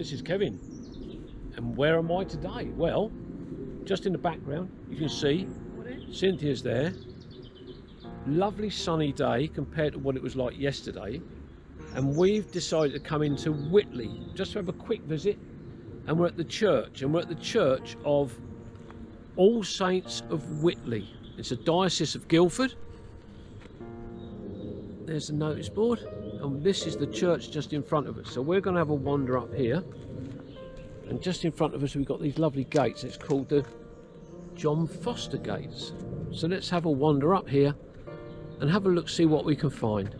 this is Kevin. And where am I today? Well, just in the background, you can see Cynthia's there. Lovely sunny day compared to what it was like yesterday. And we've decided to come into Witley just to have a quick visit. And we're at the church, and we're at the church of All Saints of Witley. It's a diocese of Guildford. There's the notice board and this is the church just in front of us. So we're going to have a wander up here. And just in front of us we've got these lovely gates. It's called the John Foster gates. So let's have a wander up here and have a look see what we can find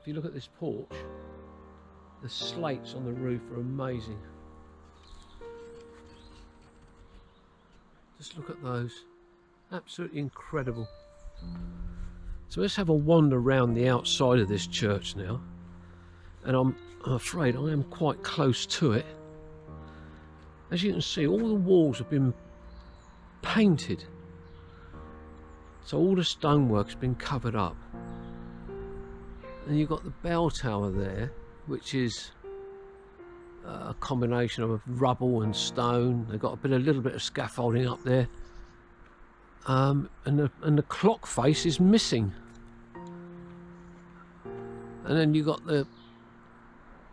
if you look at this porch, the slates on the roof are amazing. Just look at those. Absolutely incredible. So let's have a wander around the outside of this church now. And I'm, I'm afraid I am quite close to it. As you can see, all the walls have been painted. So all the stonework's been covered up and you've got the bell tower there which is a combination of rubble and stone. They've got a bit a little bit of scaffolding up there. Um, and the and the clock face is missing. And then you've got the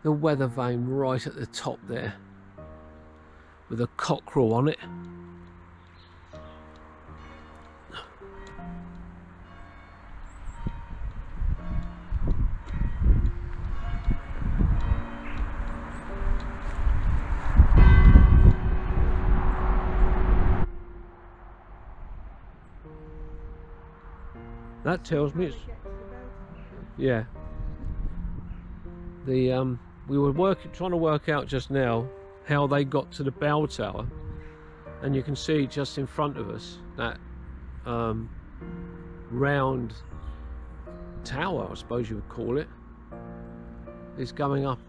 the weather vane right at the top there with a cockerel on it That tells me it's yeah. The um, we were working trying to work out just now how they got to the bell tower, and you can see just in front of us that um, round tower, I suppose you would call it, is going up.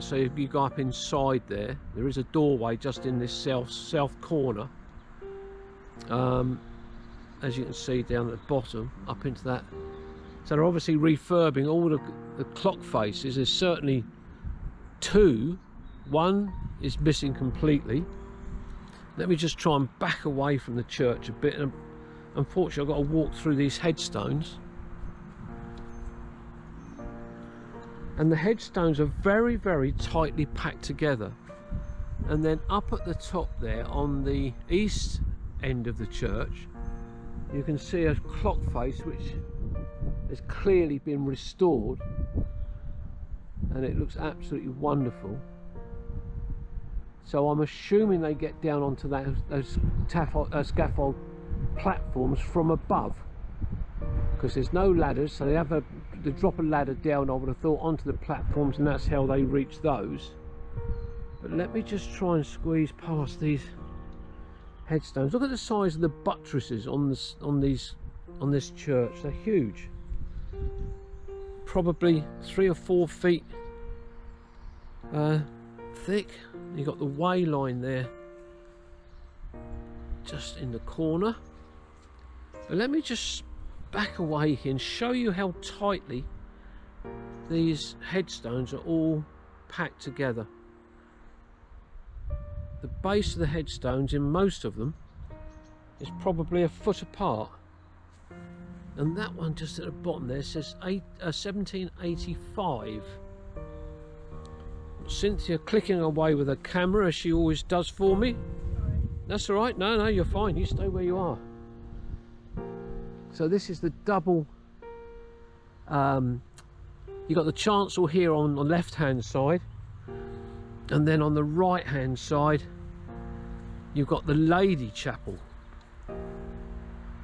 So if you go up inside there, there is a doorway just in this south south corner. Um, as you can see down at the bottom up into that. So they're obviously refurbing all the, the clock faces. There's certainly two. One is missing completely. Let me just try and back away from the church a bit. And unfortunately I've got to walk through these headstones. And the headstones are very very tightly packed together. And then up at the top there on the east end of the church you can see a clock face which has clearly been restored and it looks absolutely wonderful. So I'm assuming they get down onto that, those uh, scaffold platforms from above because there's no ladders so they have a they drop a ladder down I would have thought onto the platforms and that's how they reach those. But let me just try and squeeze past these headstones. Look at the size of the buttresses on this on these on this church. They're huge. Probably three or four feet uh, thick. You got the way line there, just in the corner. But let me just back away here and show you how tightly these headstones are all packed together the base of the headstones in most of them is probably a foot apart. And that one just at the bottom there says eight, uh, 1785 Cynthia clicking away with her camera as she always does for me. That's all right. No no you're fine. You stay where you are. So this is the double um, you got the chancel here on the left hand side and then on the right hand side you've got the lady chapel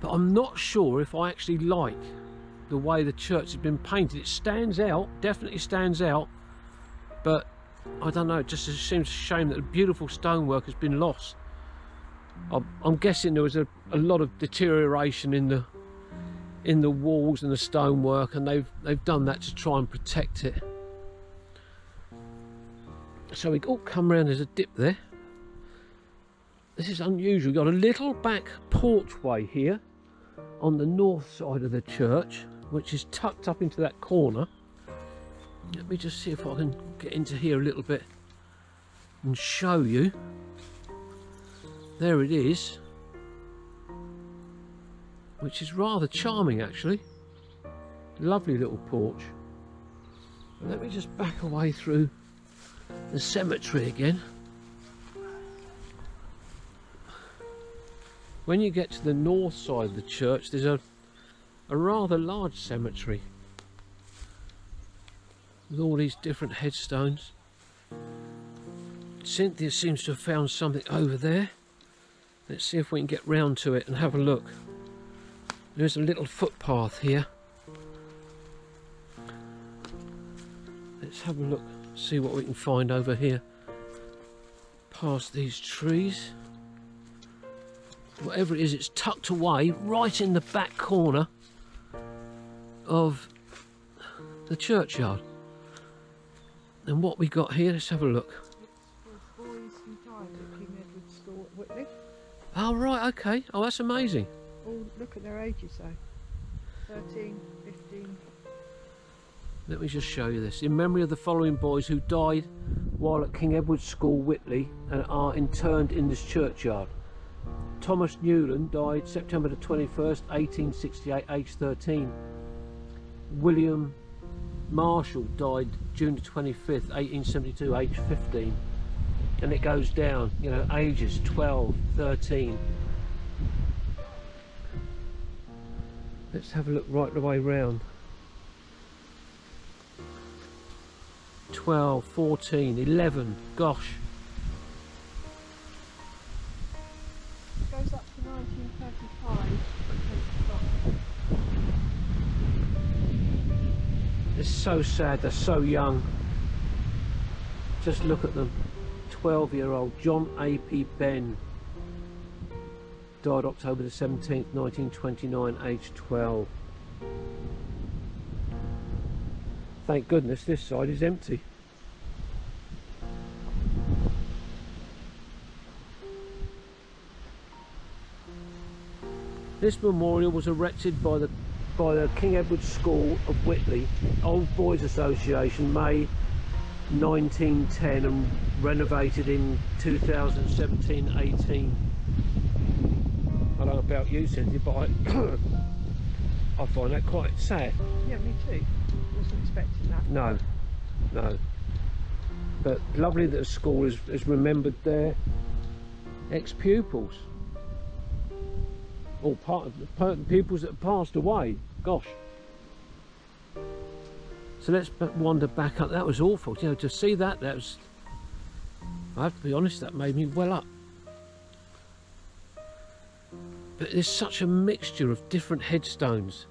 but I'm not sure if I actually like the way the church has been painted. It stands out, definitely stands out, but I don't know, it just seems a shame that the beautiful stonework has been lost. I'm, guessing there was a, a lot of deterioration in the in the walls and the stonework and they've they've done that to try and protect it. So we all come around, there's a dip there. This is unusual. We've got a little back porchway here on the north side of the church, which is tucked up into that corner. Let me just see if I can get into here a little bit and show you. There it is, which is rather charming actually. Lovely little porch. Let me just back away through the cemetery again. When you get to the north side of the church, there's a, a rather large cemetery with all these different headstones. Cynthia seems to have found something over there. Let's see if we can get round to it and have a look. There's a little footpath here. Let's have a look, see what we can find over here. Past these trees whatever it is, it's tucked away right in the back corner of the churchyard. And what we got here, let's have a look. Oh right, okay. Oh that's amazing. Oh look at their ages though. 13, 15. Let me just show you this. In memory of the following boys who died while at King Edward's School, Witley, and are interred in this churchyard. Thomas Newland died September the 21st, 1868, aged 13. William Marshall died June the 25th, 1872, aged 15. And it goes down, you know, ages 12, 13. Let's have a look right the way round. 12, 14, 11, gosh. It's so sad, they're so young. Just look at them. 12 year old John A.P. Benn died October the 17th, 1929, aged 12. Thank goodness this side is empty. This memorial was erected by the by the King Edward School of Witley Old Boys Association May 1910 and renovated in 2017-18 I don't know about you Cynthia but I, I find that quite sad. Yeah me too. Wasn't expecting that. No no. But lovely that the school has, has remembered their ex-pupils or part of the pupils that have passed away. Gosh. So let's wander back up. That was awful. You know, to see that, that was. I have to be honest, that made me well up. But there's such a mixture of different headstones.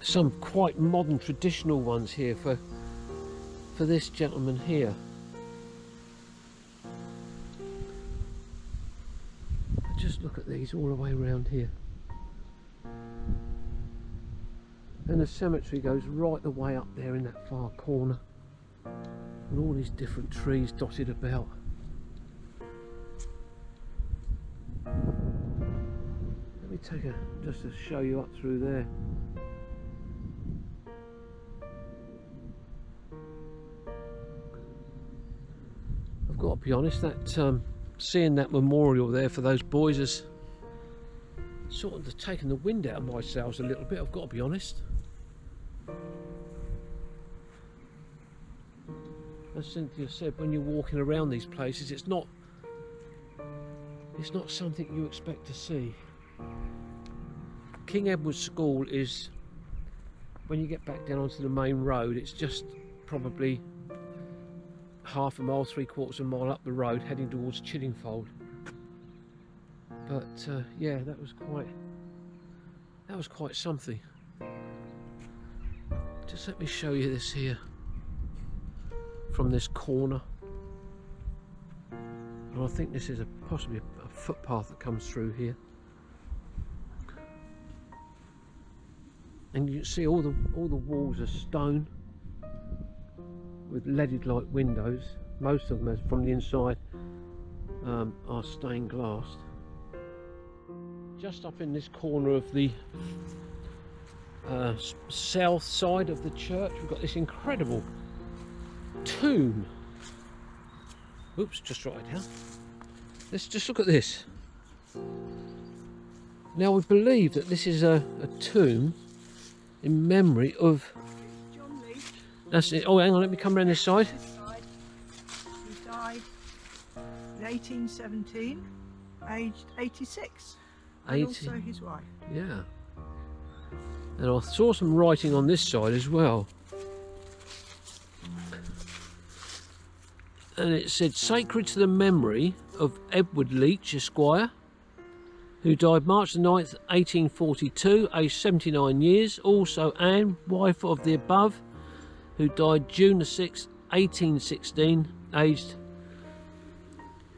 Some quite modern, traditional ones here for for this gentleman here. Just look at these all the way around here. And the cemetery goes right the way up there in that far corner. And all these different trees dotted about. Let me take a, just to show you up through there. I've got to be honest, that um, seeing that memorial there for those boys has sort of taken the wind out of my sails a little bit, I've got to be honest. As Cynthia said, when you're walking around these places, it's not it's not something you expect to see. King Edward School is when you get back down onto the main road, it's just probably half a mile, three quarters of a mile up the road heading towards Chiddingfold. But uh, yeah, that was quite That was quite something. Just let me show you this here from this corner. And I think this is a possibly a, a footpath that comes through here. And you can see all the all the walls are stone with leaded light windows. Most of them from the inside um, are stained glass. Just up in this corner of the uh, south side of the church, we've got this incredible tomb. Oops, just right down. Let's just look at this. Now we believe that this is a, a tomb in memory of. That's it. Oh, hang on, let me come around this side. He died in 1817, aged 86. And also his wife. Yeah. And I saw some writing on this side as well. And it said, sacred to the memory of Edward Leach, Esquire, who died March the 9th, 1842, aged 79 years. Also Anne, wife of the above, who died June the 6th, 1816, aged,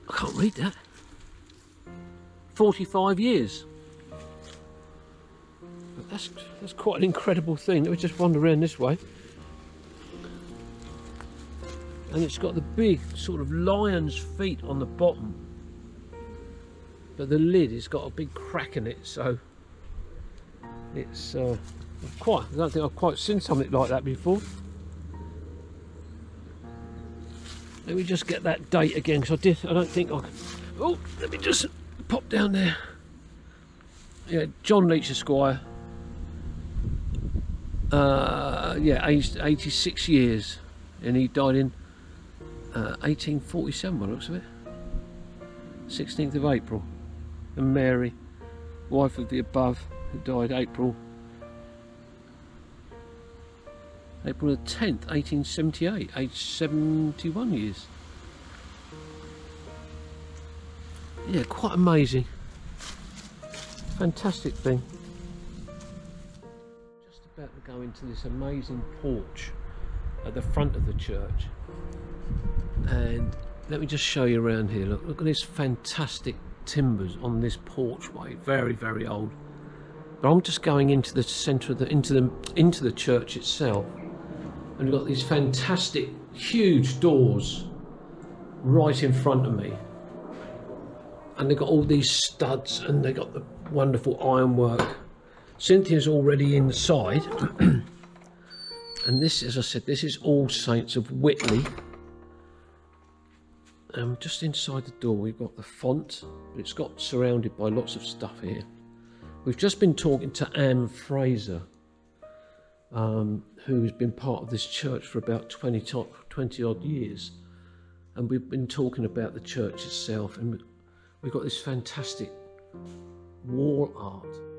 I can't read that, 45 years. That's that's quite an incredible thing. Let me just wander around this way. And it's got the big sort of lion's feet on the bottom. But the lid has got a big crack in it, so it's uh, quite. I don't think I've quite seen something like that before. Let me just get that date again, because I did. I don't think I. Can, oh, let me just pop down there. Yeah, John Leach Esquire. Uh, yeah, aged 86 years, and he died in uh, 1847. By looks of it, 16th of April. And Mary, wife of the above, who died April April the 10th, 1878, aged 71 years. Yeah, quite amazing. Fantastic thing. Just about to go into this amazing porch at the front of the church. And let me just show you around here. Look, look at this fantastic timbers on this porchway. Very, very old. But I'm just going into the centre of the into the into the church itself. And we've got these fantastic huge doors right in front of me. And they've got all these studs and they've got the wonderful ironwork. Cynthia's already inside. and this, as I said, this is All Saints of Witley. Um, just inside the door, we've got the font, but it's got surrounded by lots of stuff here. We've just been talking to Anne Fraser, um, who's been part of this church for about 20, to- 20 odd years. And we've been talking about the church itself, and we've got this fantastic wall art.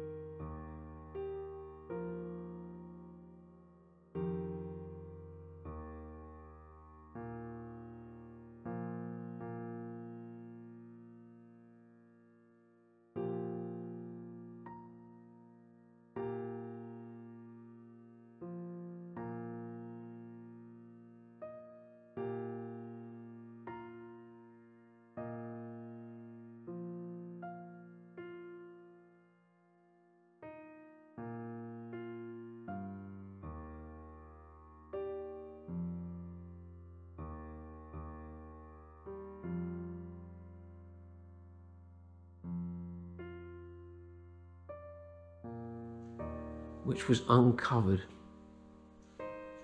Which was uncovered.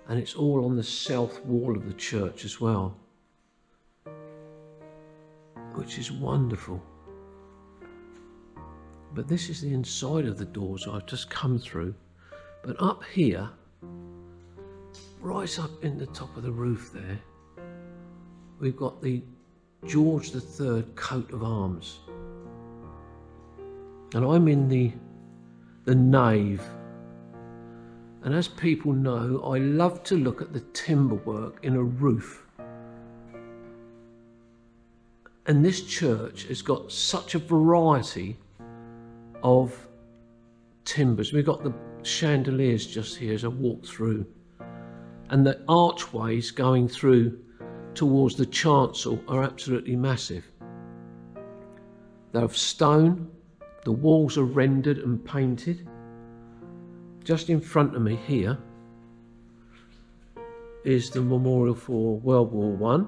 And it's all on the south wall of the church as well, which is wonderful. But this is the inside of the doors I've just come through. But up here, right up in the top of the roof there, we've got the George III coat of arms. And I'm in the the nave and as people know, I love to look at the timber work in a roof. And this church has got such a variety of timbers. We've got the chandeliers just here as I walk through. And the archways going through towards the chancel are absolutely massive. They're of stone, the walls are rendered and painted. Just in front of me here is the memorial for World War One,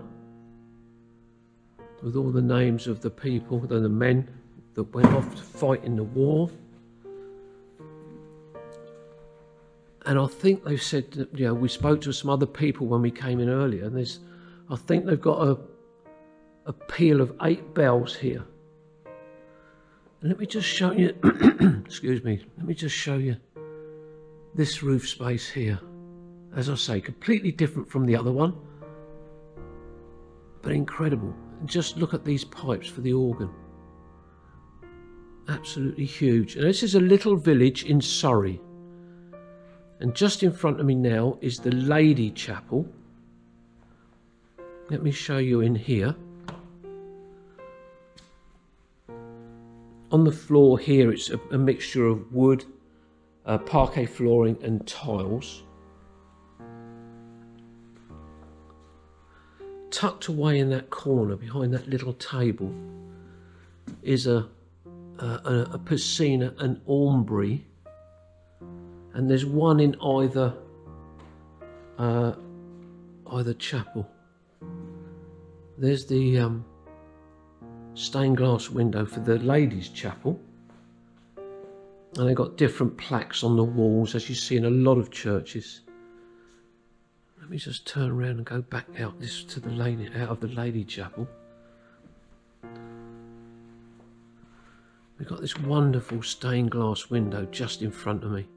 with all the names of the people, the men that went off to fight in the war. And I think they've said that, you know, we spoke to some other people when we came in earlier, and there's, I think they've got a, a peal of eight bells here. And let me just show you, excuse me, let me just show you this roof space here. As I say, completely different from the other one, but incredible. Just look at these pipes for the organ. Absolutely huge. And this is a little village in Surrey. And just in front of me now is the Lady Chapel. Let me show you in here. On the floor here, it's a, a mixture of wood, uh, parquet flooring, and tiles. Tucked away in that corner behind that little table is a, a, a, piscina and aumbry and there's one in either uh, either chapel. There's the um, stained glass window for the ladies' chapel, and they've got different plaques on the walls, as you see in a lot of churches. Let me just turn around and go back out this to the lady out of the lady chapel. We've got this wonderful stained glass window just in front of me.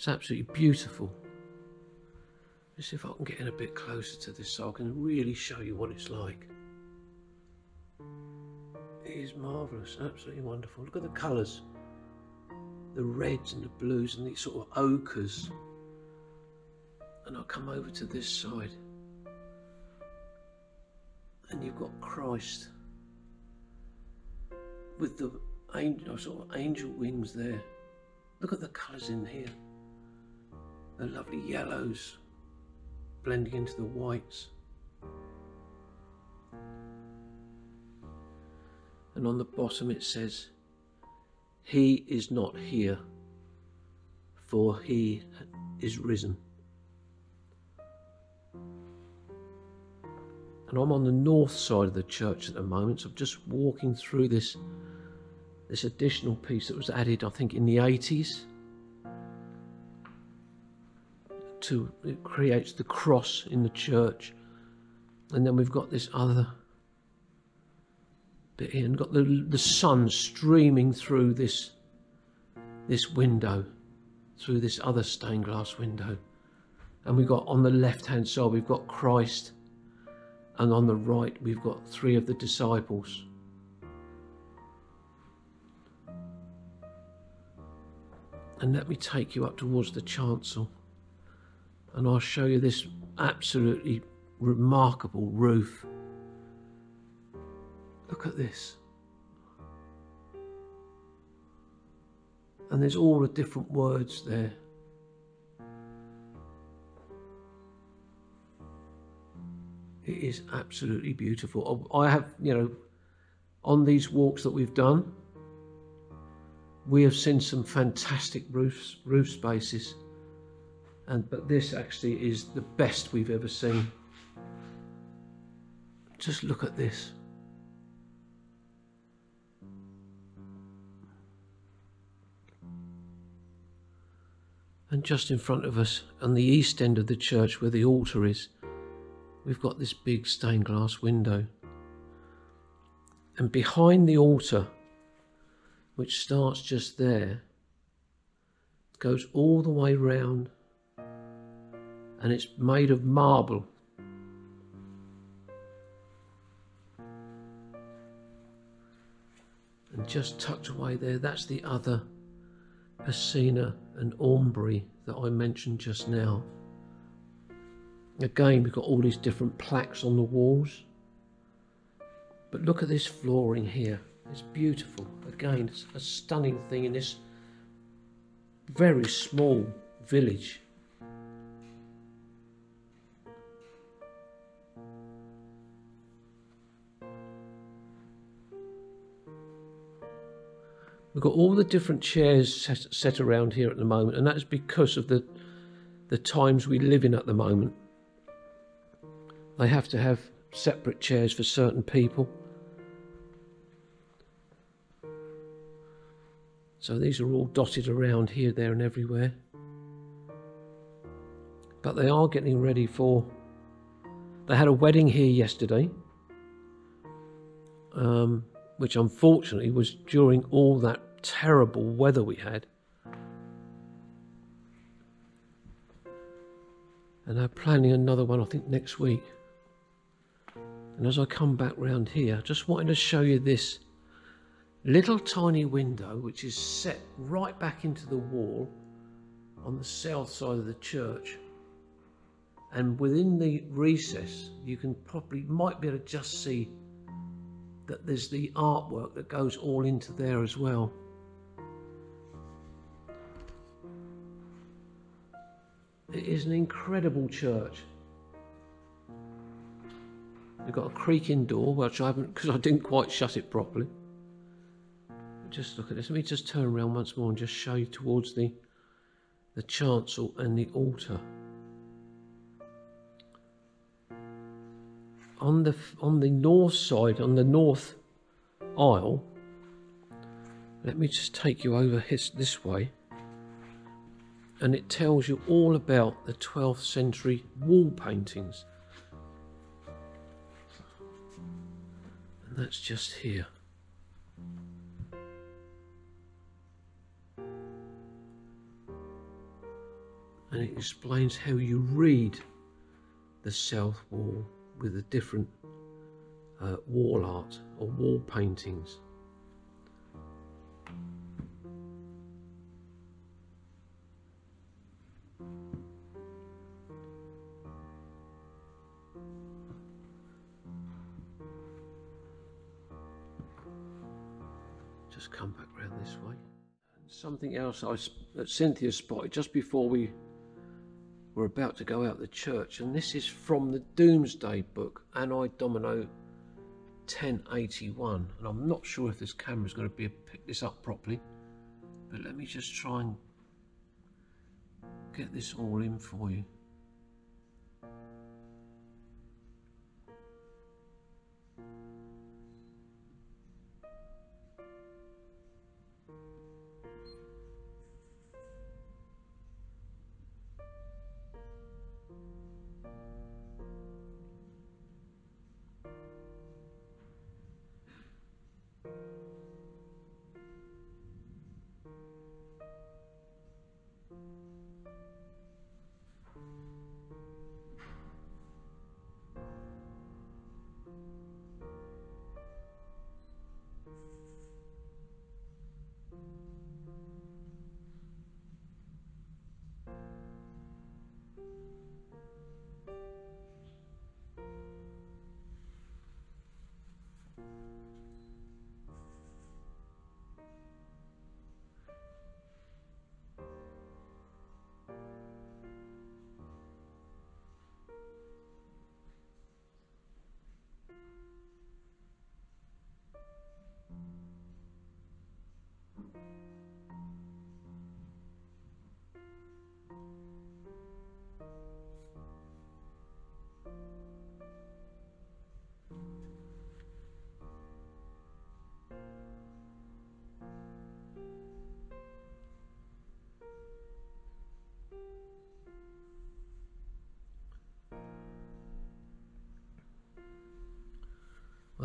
It's absolutely beautiful. Let's see if I can get in a bit closer to this so I can really show you what it's like. It is marvellous, absolutely wonderful. Look at the colours. The reds and the blues and these sort of ochres. And I'll come over to this side. And you've got Christ with the angel, sort of angel wings there. Look at the colours in here the lovely yellows blending into the whites. And on the bottom it says, He is not here, for He is risen. And I'm on the north side of the church at the moment, so I'm just walking through this this additional piece that was added, I think, in the 80s to it creates the cross in the church. And then we've got this other bit here and got the the sun streaming through this this window through this other stained glass window. And we've got on the left hand side we've got Christ. And on the right we've got three of the disciples. And let me take you up towards the chancel and I'll show you this absolutely remarkable roof. Look at this. And there's all the different words there. It is absolutely beautiful. Oh, I have, you know, on these walks that we've done, we have seen some fantastic roof roof spaces, and but this actually is the best we've ever seen. Just look at this. And just in front of us, on the east end of the church where the altar is, we've got this big stained glass window. And behind the altar, which starts just there, goes all the way round, and it's made of marble. And just tucked away there, that's the other Piscina and Aumbry that I mentioned just now. Again, we've got all these different plaques on the walls. But look at this flooring here. It's beautiful. Again, it's a stunning thing in this very small village. We've got all the different chairs set, set around here at the moment, and that's because of the the times we live in at the moment. They have to have separate chairs for certain people. So these are all dotted around here, there, and everywhere. But they are getting ready for. They had a wedding here yesterday. Um, which unfortunately was during all that terrible weather we had. And they're planning another one, I think, next week. And as I come back round here, I just wanted to show you this little tiny window which is set right back into the wall on the south side of the church. And within the recess, you can probably might be able to just see that there's the artwork that goes all into there as well. It is an incredible church. We've got a creaking door, which I haven't, because I didn't quite shut it properly. Just look at this. Let me just turn around once more and just show you towards the, the chancel and the altar. On the on the north side, on the north aisle. Let me just take you over his, this way. And it tells you all about the 12th century wall paintings. And that's just here. And it explains how you read the south wall with the different uh, wall art or wall paintings. Just come back round this way. Something else I, that Cynthia spotted just before we we're about to go out the church, and this is from the Doomsday book, Anno Domino 1081. And I'm not sure if this camera is going to be pick this up properly, but let me just try and get this all in for you.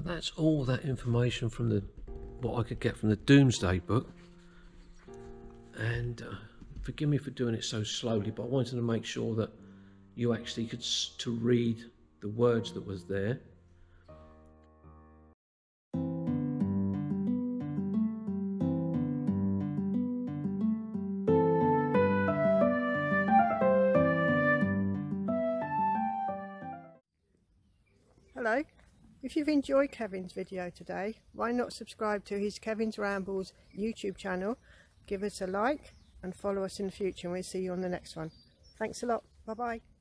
That's all that information from the what I could get from the Doomsday book. And uh, forgive me for doing it so slowly, but I wanted to make sure that you actually could to read the words that was there. You've enjoyed Kevin's video today, why not subscribe to his Kevin's Rambles YouTube channel, give us a like and follow us in the future and we'll see you on the next one. Thanks a lot. Bye bye.